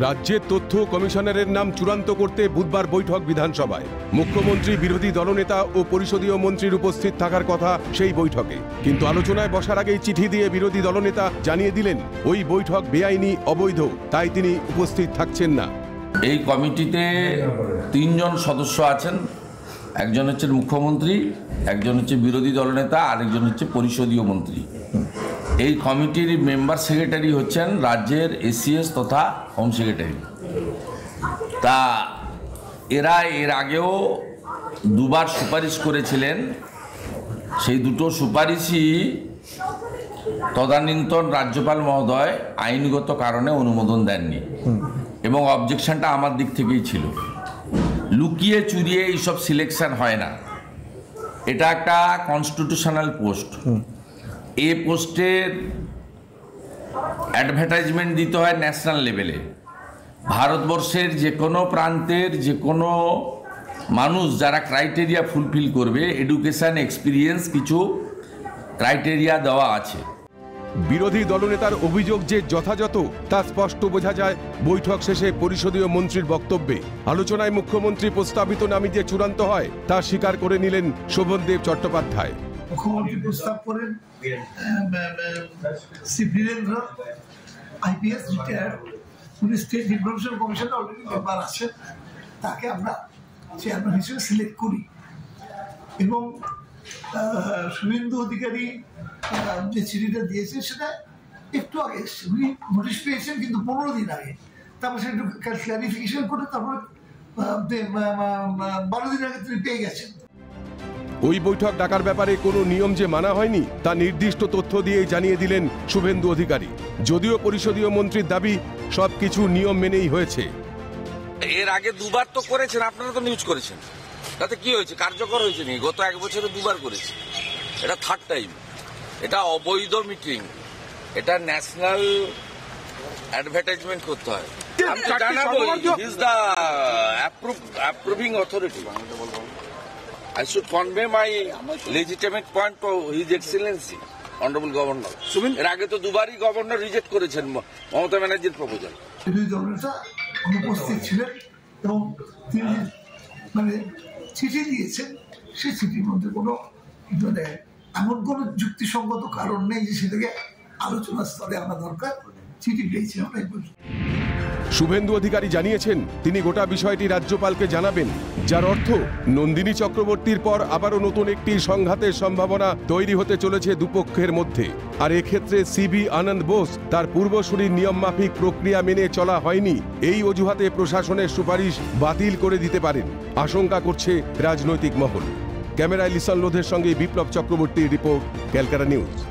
রাজ্যের তথ্য কমিশনারের নাম চূড়ান্ত করতে বুধবার বৈঠক বিধানসভায়। মুখ্যমন্ত্রী, বিরোধী দলনেতা ও পরিষদীয় মন্ত্রীর উপস্থিত থাকার কথা সেই বৈঠকে। কিন্তু আলোচনায় বসার আগেই চিঠি দিয়ে বিরোধী দলনেতা জানিয়ে দিলেন, ওই বৈঠক বেআইনি, অবৈধ, তাই তিনি উপস্থিত থাকছেন না। এই কমিটিতে তিনজন সদস্য আছেন। একজন হচ্ছেন মুখ্যমন্ত্রী, একজন হচ্ছে বিরোধী দলনেতা, আরেকজন হচ্ছে পরিষদীয় মন্ত্রী। এই কমিটির মেম্বার সেক্রেটারি হচ্ছেন রাজ্যের এসিএস তথা হোম সেক্রেটারি। তা এরা এর আগেও দুবার সুপারিশ করেছিলেন। সেই দুটো সুপারিশই তদানীন্তন রাজ্যপাল মহোদয় আইনগত কারণে অনুমোদন দেননি এবং অবজেকশনটা আমার দিক থেকেই ছিল। লুকিয়ে চুরিয়ে এইসব সিলেকশন হয় না। এটা একটা কনস্টিটিউশনাল পোস্ট এ পোস্টের অ্যাডভার্টাইজমেন্ট দিতে হয় ন্যাশনাল লেভেলে ভারতবর্ষের যে কোনো প্রান্তের যে কোনো মানুষ যারা ক্রাইটেরিয়া ফুলফিল করবে এডুকেশান এক্সপিরিয়েন্স কিছু ক্রাইটেরিয়া দেওয়া আছে। বিরোধী দলনেতার অভিযোগ যে যথাযথ, তা স্পষ্ট বোঝা যায় বৈঠক শেষে পরিষদীয় মন্ত্রীর বক্তব্যে। আলোচনায় মুখ্যমন্ত্রী প্রস্তাবিত নামই যে চূড়ান্ত হয়, তা স্বীকার করে নিলেন শোভনদেব চট্টোপাধ্যায়। মুখ্যমন্ত্রী প্রস্তাব করেন শ্রী বীরেন্দ্র আইপিএস রিটায়ার্ড উনি স্টেট ইনফরমেশন কমিশনে অলরেডি মেম্বার আছেন। তাকে আমরা চেয়ারম্যান হিসেবে সিলেক্ট করি। এবং শুভেন্দু অধিকারী যে চিঠিটা দিয়েছে সেটা একটু আগে উনি নোটিশ পেয়েছেন কিন্তু পনেরো দিন আগে। তারপর সেটা একটু ক্লারিফিকেশন করে তারপর বারো দিন আগে তিনি পেয়ে গেছেন। ওই বৈঠক ডাকার ব্যাপারে কোনো নিয়ম যে মানা হয়নি তা নির্দিষ্ট তথ্য দিয়ে জানিয়ে দিলেন শুভেন্দু অধিকারী। যদিও পরিষদীয় মন্ত্রীর দাবি সবকিছু নিয়ম মেনেই হয়েছে। এর আগে দুবার তো করেছেন আপনারা তো নিউজ করেছেন। তাতে কি হয়েছে? কার্যকর হয়েছে নি গত এক বছরে দুবার করেছে। এটা থার্ড টাইম এটা অবৈধ মিটিং এটা ন্যাশনাল অ্যাডভার্টাইজমেন্ট করতে হয়। আমি জানাব is the approving authority I should convey my legitimate point to His Excellency, Honorable Governor. এর আগে তো দুবারই গভর্নর রিজেক্ট করেছেন মমতা ব্যানার্জির প্রপোজাল বিরোধী দলনেতা অনুপস্থিত ছিলেন এবং তিনি মানে চিঠি দিয়েছেন। সেই চিঠির মধ্যে কোনো মানে এমন কোনো যুক্তিসঙ্গত কারণ নেই যে সেটাকে আলোচনার স্তরে আনা দরকার। চিঠি পেয়েছি আমরা এই পর্যন্ত। শুভেন্দু অধিকারী জানিয়েছেন তিনি গোটা বিষয়টি রাজ্যপালকে জানাবেন। যার অর্থ নন্দিনী চক্রবর্তীর পর আবারও নতুন একটি সংঘাতের সম্ভাবনা তৈরি হতে চলেছে দুপক্ষের মধ্যে। আর এক্ষেত্রে সিবি আনন্দ বোস তার পূর্বসূরির নিয়মমাফিক প্রক্রিয়া মেনে চলা হয়নি। এই অজুহাতে প্রশাসনের সুপারিশ বাতিল করে দিতে পারেন। আশঙ্কা করছে রাজনৈতিক মহল। ক্যামেরায় লিসন লোধের সঙ্গে বিপ্লব চক্রবর্তীর রিপোর্ট, ক্যালকাটা নিউজ।